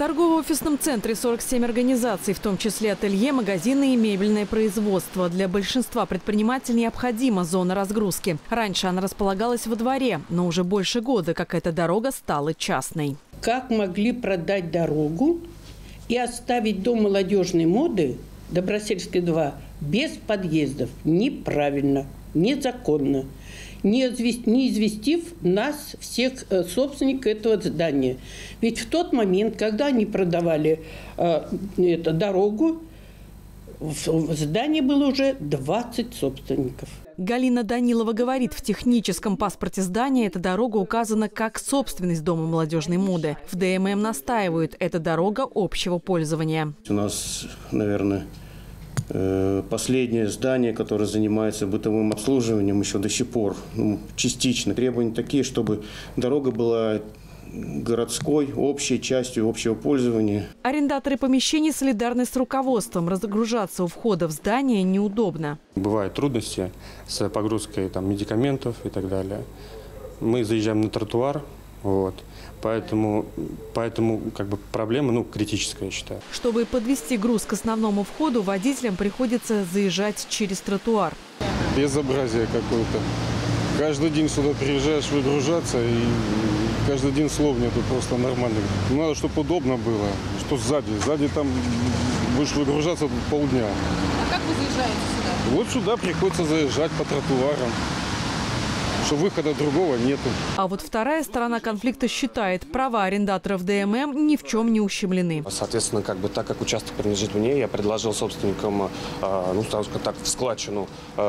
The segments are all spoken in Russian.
торгово-офисном центре 47 организаций, в том числе ателье, магазины и мебельное производство. Для большинства предпринимателей необходима зона разгрузки. Раньше она располагалась во дворе, но уже больше года, как эта дорога стала частной. Как могли продать дорогу и оставить дом молодежной моды Добросельской 2 без подъездов? Неправильно, незаконно не, извест, не известив нас, всех э, собственников этого здания. Ведь в тот момент, когда они продавали э, эту дорогу, в здании было уже 20 собственников. Галина Данилова говорит, в техническом паспорте здания эта дорога указана как собственность Дома молодежной моды. В ДММ настаивают, это дорога общего пользования. У нас, наверное, последнее здание, которое занимается бытовым обслуживанием еще до сих пор, ну, частично. Требования такие, чтобы дорога была городской, общей частью общего пользования. Арендаторы помещений солидарны с руководством. Разгружаться у входа в здание неудобно. Бывают трудности с погрузкой там, медикаментов и так далее. Мы заезжаем на тротуар, вот. Поэтому, поэтому как бы проблема ну, критическая, я считаю. Чтобы подвести груз к основному входу, водителям приходится заезжать через тротуар. Безобразие какое-то. Каждый день сюда приезжаешь выгружаться, и каждый день слов нету просто нормально. Надо, чтобы удобно было. Что сзади? Сзади там будешь выгружаться полдня. А как вы заезжаете сюда? Вот сюда приходится заезжать по тротуарам что выхода другого нету. А вот вторая сторона конфликта считает, права арендаторов ДММ ни в чем не ущемлены. Соответственно, как бы так как участок принадлежит мне, я предложил собственникам, э, ну, скажем так, в складчину э,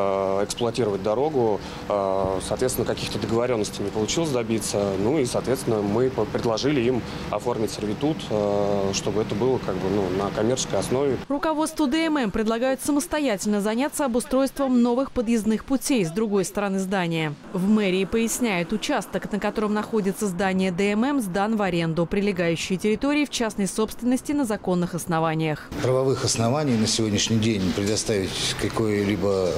эксплуатировать дорогу. Э, соответственно, каких-то договоренностей не получилось добиться. Ну и, соответственно, мы предложили им оформить сервитут, чтобы это было как бы ну, на коммерческой основе. Руководству ДММ предлагают самостоятельно заняться обустройством новых подъездных путей с другой стороны здания. В мэрии поясняют, участок, на котором находится здание ДММ, сдан в аренду. Прилегающие территории в частной собственности на законных основаниях. Правовых оснований на сегодняшний день предоставить какое-либо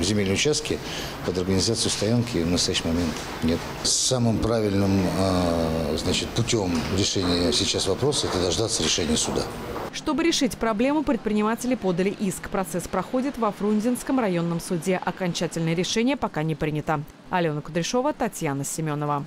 земельные участки под организацию стоянки в настоящий момент нет. Самым правильным э, значит, путем решения сейчас вопроса – это дождаться решения суда. Чтобы решить проблему, предприниматели подали иск. Процесс проходит во Фрунзенском районном суде. Окончательное решение пока не принято. Алена Кудряшова, Татьяна Семенова.